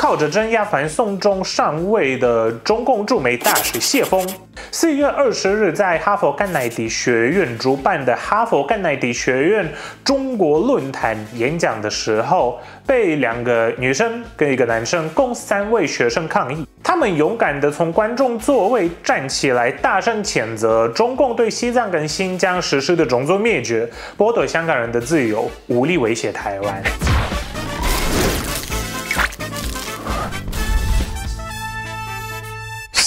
靠着镇压反送中上位的中共驻美大使谢峰，四月二十日在哈佛甘乃迪学院主办的哈佛甘乃迪学院中国论坛演讲的时候，被两个女生跟一个男生共三位学生抗议。他们勇敢地从观众座位站起来，大声谴责中共对西藏跟新疆实施的种族灭绝，剥夺香港人的自由，武力威胁台湾。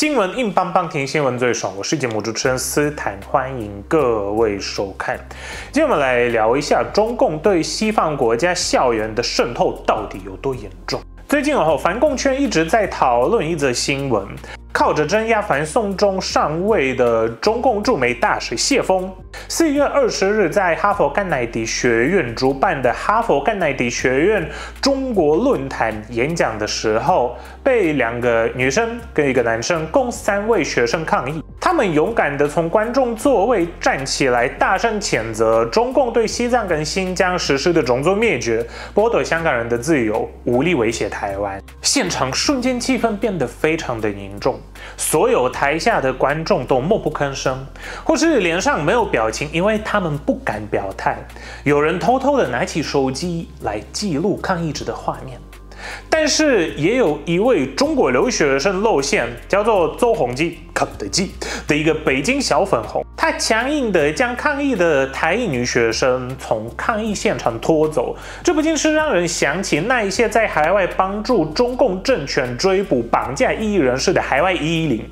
新闻硬邦邦，听新闻最爽。我是节目主持人斯坦，欢迎各位收看。今天我们来聊一下中共对西方国家校园的渗透到底有多严重。最近哦，反共圈一直在讨论一则新闻。靠着镇压反送中上位的中共驻美大使谢峰，四月二十日在哈佛甘乃迪学院主办的哈佛甘乃迪学院中国论坛演讲的时候，被两个女生跟一个男生共三位学生抗议。他们勇敢地从观众座位站起来，大声谴责中共对西藏跟新疆实施的种族灭绝，剥夺香港人的自由，武力威胁台湾。现场瞬间气氛变得非常的凝重。所有台下的观众都默不吭声，或是脸上没有表情，因为他们不敢表态。有人偷偷的拿起手机来记录抗议者的画面。但是也有一位中国留学生露馅，叫做周鸿基（肯德基）的一个北京小粉红，他强硬的将抗议的台裔女学生从抗议现场拖走，这不禁是让人想起那一些在海外帮助中共政权追捕、绑架异议人士的海外一零。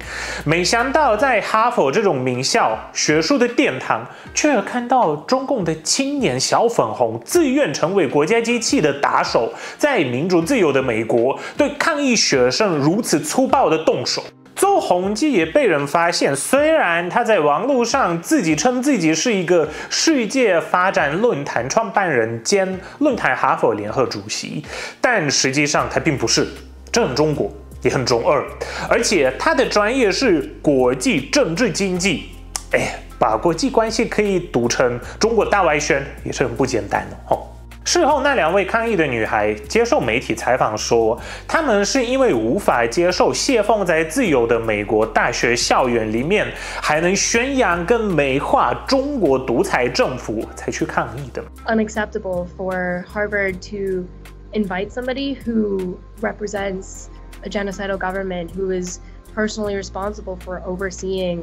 没想到在哈佛这种名校、学术的殿堂，却看到中共的青年小粉红自愿成为国家机器的打手，在民主自由。有的美国对抗议学生如此粗暴的动手，周鸿基也被人发现。虽然他在网络上自己称自己是一个世界发展论坛创办人兼论坛哈佛联合主席，但实际上他并不是。这很中国，也很中二，而且他的专业是国际政治经济。哎，把国际关系可以读成中国大外宣，也是很不简单的哦。事后，那两位抗议的女孩接受媒体采访说，她们是因为无法接受谢凤在自由的美国大学校园里面还能宣扬跟美化中国独裁政府，才去抗议的。Unacceptable for Harvard to invite somebody who represents a genocidal government who is personally responsible for overseeing.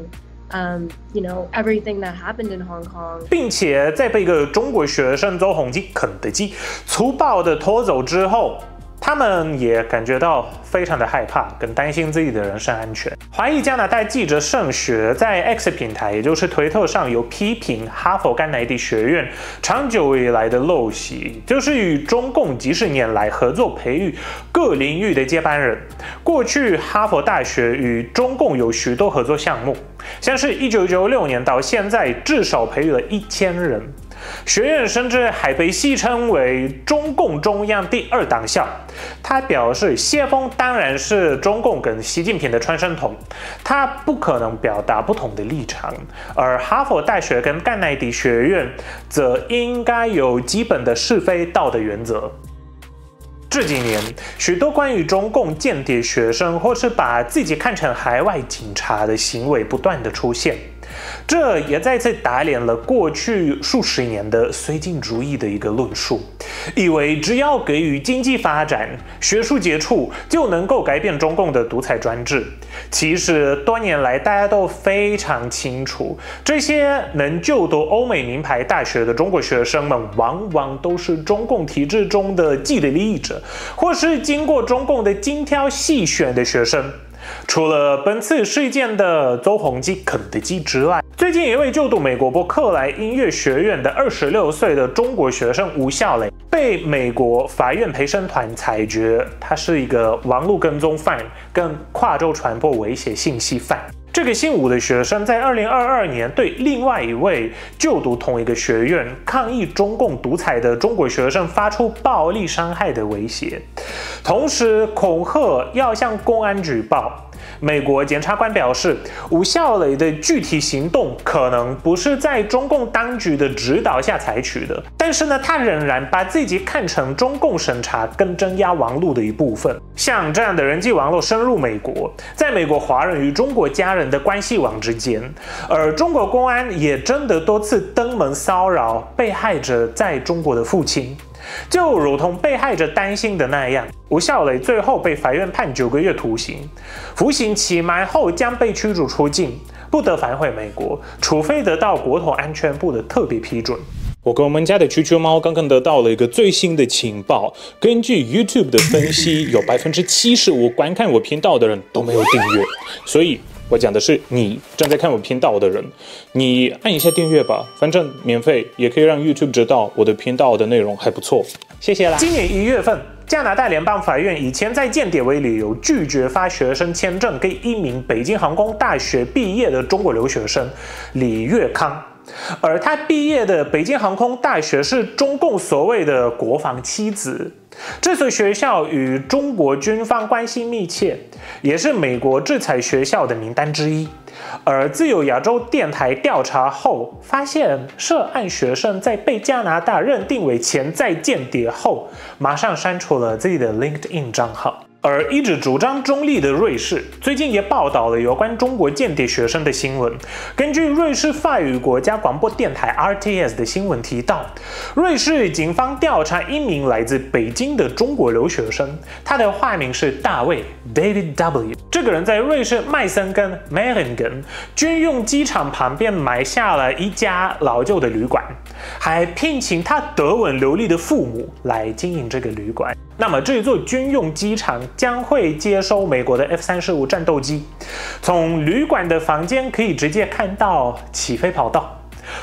Um, you know everything that happened in Hong Kong，并且在被一个中国学生周鸿基肯德基粗暴的拖走之后。他们也感觉到非常的害怕，跟担心自己的人身安全。华裔加拿大记者盛学在 X 平台，也就是推特上有批评哈佛甘乃迪学院长久以来的陋习，就是与中共几十年来合作培育各领域的接班人。过去哈佛大学与中共有许多合作项目，像是一九九六年到现在，至少培育了一千人。学院甚至还被戏称为中共中央第二党校。他表示，谢峰当然是中共跟习近平的传声筒，他不可能表达不同的立场。而哈佛大学跟甘乃迪学院则应该有基本的是非道德原则。这几年，许多关于中共间谍学生或是把自己看成海外警察的行为不断的出现。这也再次打脸了过去数十年的绥靖主义的一个论述，以为只要给予经济发展、学术接触，就能够改变中共的独裁专制。其实多年来，大家都非常清楚，这些能就读欧美名牌大学的中国学生们，往往都是中共体制中的既得利益者，或是经过中共的精挑细选的学生。除了本次事件的周鸿基、肯德基之外，最近一位就读美国伯克莱音乐学院的二十六岁的中国学生吴孝磊，被美国法院陪审团裁决，他是一个网络跟踪犯跟跨州传播威胁信息犯。这个姓吴的学生在二零二二年对另外一位就读同一个学院、抗议中共独裁的中国学生发出暴力伤害的威胁，同时恐吓要向公安举报。美国检察官表示，吴孝磊的具体行动可能不是在中共当局的指导下采取的，但是呢，他仍然把自己看成中共审查跟镇压网络的一部分。像这样的人际网络深入美国，在美国华人与中国家人的关系网之间，而中国公安也真的多次登门骚扰被害者在中国的父亲。就如同被害者担心的那样，吴孝磊最后被法院判九个月徒刑，服刑期满后将被驱逐出境，不得返回美国，除非得到国土安全部的特别批准。我跟我们家的球球猫刚刚得到了一个最新的情报，根据 YouTube 的分析，有百分之七十五观看我频道的人都没有订阅，所以。我讲的是你正在看我频道的人，你按一下订阅吧，反正免费，也可以让 YouTube 知道我的频道的内容还不错。谢谢啦。今年一月份，加拿大联邦法院以前在间谍为理由，拒绝发学生签证给一名北京航空大学毕业的中国留学生李月康，而他毕业的北京航空大学是中共所谓的国防七子。这所学校与中国军方关系密切，也是美国制裁学校的名单之一。而自由亚洲电台调查后发现，涉案学生在被加拿大认定为潜在间谍后，马上删除了自己的 LinkedIn 账号。而一直主张中立的瑞士，最近也报道了有关中国间谍学生的新闻。根据瑞士法语国家广播电台 RTS 的新闻提到，瑞士警方调查一名来自北京的中国留学生，他的化名是大卫 David W。这个人在瑞士麦森根 Meringen 军用机场旁边买下了一家老旧的旅馆，还聘请他德文流利的父母来经营这个旅馆。那么这座军用机场将会接收美国的 F 三十五战斗机，从旅馆的房间可以直接看到起飞跑道，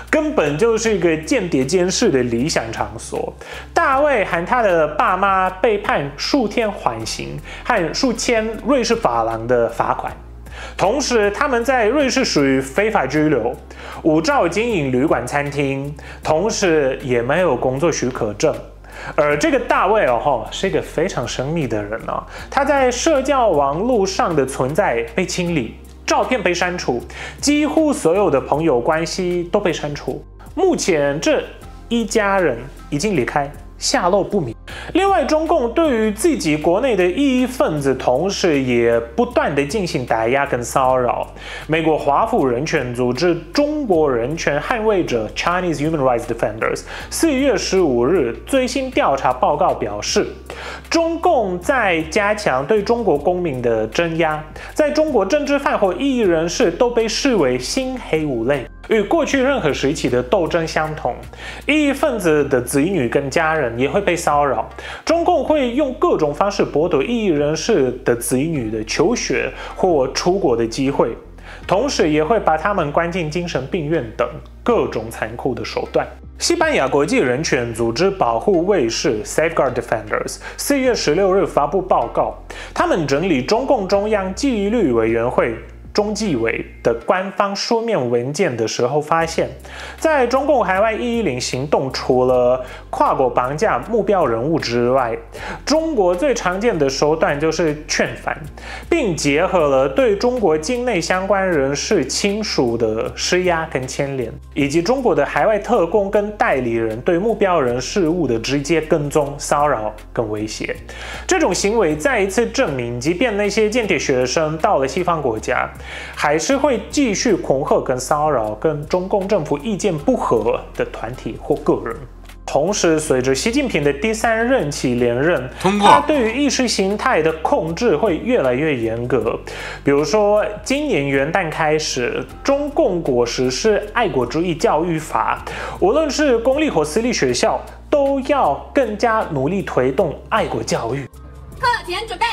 根本就是一个间谍监视的理想场所。大卫和他的爸妈被判数天缓刑和数千瑞士法郎的罚款，同时他们在瑞士属于非法居留，无照经营旅馆餐厅，同时也没有工作许可证。而这个大卫哦是一个非常神秘的人哦，他在社交网络上的存在被清理，照片被删除，几乎所有的朋友关系都被删除。目前这一家人已经离开，下落不明。另外，中共对于自己国内的异议分子，同时也不断的进行打压跟骚扰。美国华府人权组织中国人权捍卫者 （Chinese Human Rights Defenders） 四月十五日最新调查报告表示，中共在加强对中国公民的镇压，在中国政治犯或异议人士都被视为新黑五类。与过去任何时期的斗争相同，异议分子的子女跟家人也会被骚扰。中共会用各种方式剥夺异议人士的子女的求学或出国的机会，同时也会把他们关进精神病院等各种残酷的手段。西班牙国际人权组织保护卫士 （Safeguard Defenders） 四月十六日发布报告，他们整理中共中央纪律委员会。中纪委的官方书面文件的时候，发现，在中共海外一一零行动，除了跨国绑架目标人物之外，中国最常见的手段就是劝返，并结合了对中国境内相关人士亲属的施压跟牵连，以及中国的海外特工跟代理人对目标人事物的直接跟踪、骚扰跟威胁。这种行为再一次证明，即便那些间谍学生到了西方国家。还是会继续恐吓跟骚扰跟中共政府意见不合的团体或个人。同时，随着习近平的第三任期连任，通他对于意识形态的控制会越来越严格。比如说，今年元旦开始，中共国实施爱国主义教育法，无论是公立或私立学校，都要更加努力推动爱国教育。课前准备。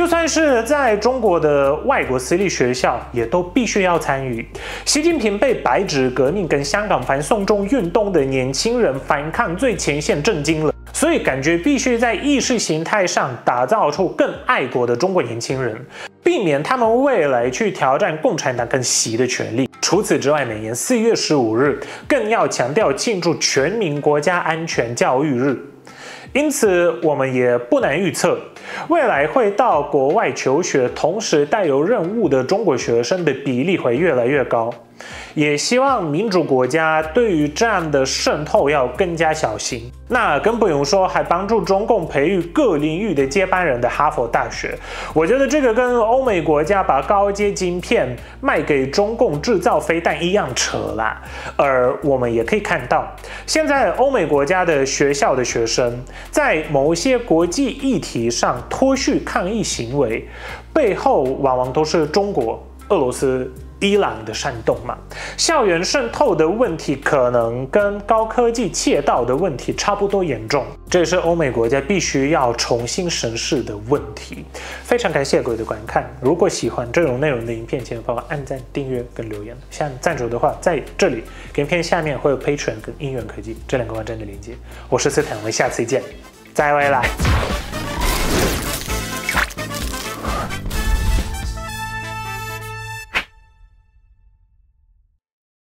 就算是在中国的外国私立学校，也都必须要参与。习近平被白纸革命跟香港反送中运动的年轻人反抗最前线震惊了，所以感觉必须在意识形态上打造出更爱国的中国年轻人。避免他们未来去挑战共产党跟习的权利。除此之外，每年四月十五日更要强调庆祝全民国家安全教育日。因此，我们也不难预测，未来会到国外求学，同时带有任务的中国学生的比例会越来越高。也希望民主国家对于这样的渗透要更加小心。那更不用说，还帮助中共培育各领域的接班人的哈佛大学，我觉得这个跟欧美国家把高阶晶片卖给中共制造飞弹一样扯啦。而我们也可以看到，现在欧美国家的学校的学生在某些国际议题上脱序抗议行为，背后往往都是中国、俄罗斯。伊朗的煽动嘛，校园渗透的问题可能跟高科技窃盗的问题差不多严重，这也是欧美国家必须要重新审视的问题。非常感谢各位的观看，如果喜欢这种内容的影片，请帮我按赞、订阅跟留言。像赞助的话，在这里影片下面会有 Patreon 跟音源科技这两个网站的链接。我是斯坦，我们下次见，再会啦。